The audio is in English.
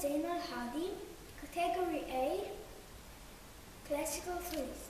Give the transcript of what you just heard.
Zainal Hadi, Category A, Classical Flutes.